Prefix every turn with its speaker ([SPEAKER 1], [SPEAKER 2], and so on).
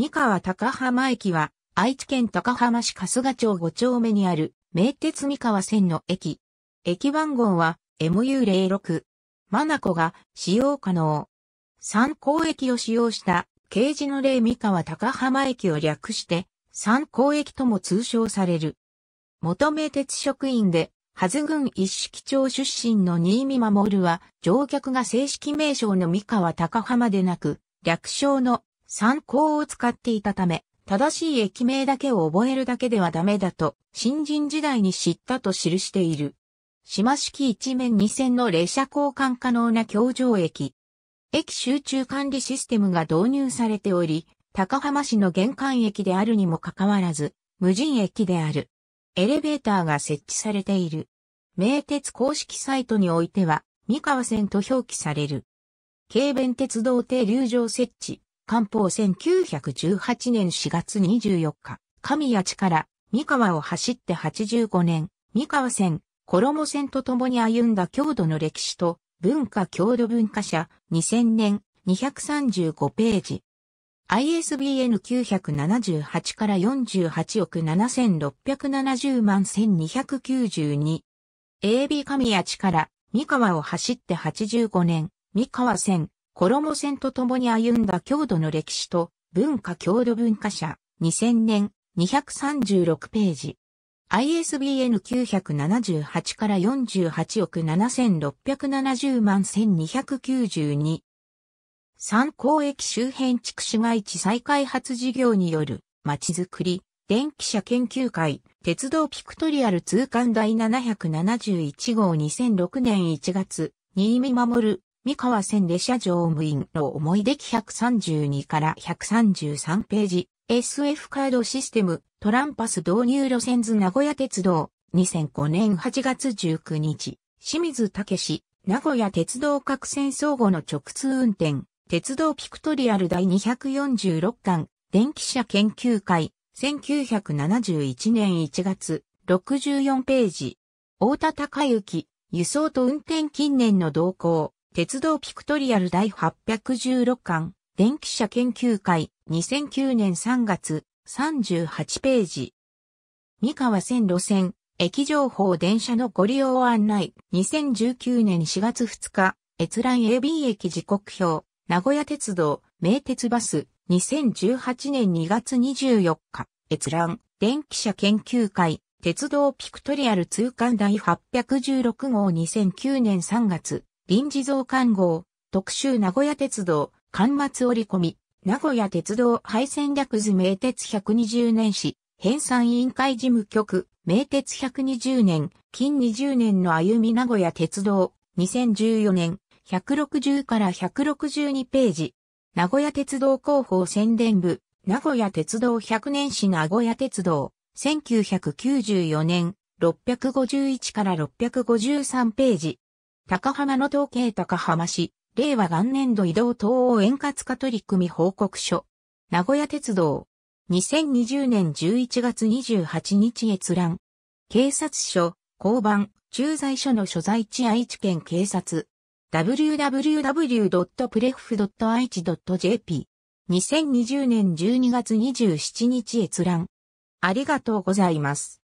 [SPEAKER 1] 三河高浜駅は、愛知県高浜市春日町5丁目にある、名鉄三河線の駅。駅番号は、MU06。マナコが使用可能。参考駅を使用した掲示の例三河高浜駅を略して参考駅とも通称される。元名鉄職員で、はず郡一式町出身の新見守は乗客が正式名称の三河高浜でなく、略称の参考を使っていたため、正しい駅名だけを覚えるだけではダメだと、新人時代に知ったと記している。島式一面二線の列車交換可能な橋上駅。駅集中管理システムが導入されており、高浜市の玄関駅であるにもかかわらず、無人駅である。エレベーターが設置されている。名鉄公式サイトにおいては、三河線と表記される。軽便鉄道停留場設置、関法1918年4月24日、神谷地から三河を走って85年、三河線、衣線と共に歩んだ郷土の歴史と文化郷土文化社。2000年。235ページ。ISBN 978から48億。7670万1292。AB 神谷地から三河を走って85年、三河線、衣線と共に歩んだ郷土の歴史と文化郷土文化社2000年236ページ。ISBN 978から48億7670万1292。三公駅周辺地区市街地再開発事業による街づくり、電気車研究会、鉄道ピクトリアル通関第771号2006年1月、新見守、三河線列車乗務員の思い出記132から133ページ、SF カードシステム、トランパス導入路線図名古屋鉄道、2005年8月19日、清水武史、名古屋鉄道各線相互の直通運転、鉄道ピクトリアル第246巻、電気車研究会、1971年1月、64ページ。大田高之、輸送と運転近年の動向、鉄道ピクトリアル第816巻、電気車研究会、2009年3月、38ページ。三河線路線、駅情報電車のご利用案内、2019年4月2日、閲覧 AB 駅時刻表、名古屋鉄道、名鉄バス、2018年2月24日、閲覧、電気車研究会、鉄道ピクトリアル通関第816号2009年3月、臨時増刊号、特集名古屋鉄道、巻末折り込み、名古屋鉄道廃線略図名鉄120年史、編纂委員会事務局、名鉄120年、近20年の歩み名古屋鉄道、2014年、160から162ページ、名古屋鉄道広報宣伝部、名古屋鉄道100年史名古屋鉄道、1994年、651から653ページ、高浜の統計高浜市、令和元年度移動東欧円滑化取り組み報告書。名古屋鉄道。2020年11月28日閲覧。警察署、交番、駐在所の所在地愛知県警察。www.pref.aichi.jp。2020年12月27日閲覧。ありがとうございます。